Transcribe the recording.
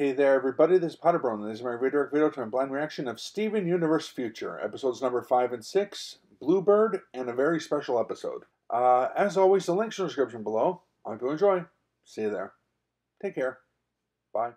Hey there, everybody. This is PotterBrony, and this is my redirect video to my blind reaction of Steven Universe Future, episodes number 5 and 6, Bluebird, and a very special episode. Uh, as always, the links in the description below. I hope you enjoy. See you there. Take care. Bye.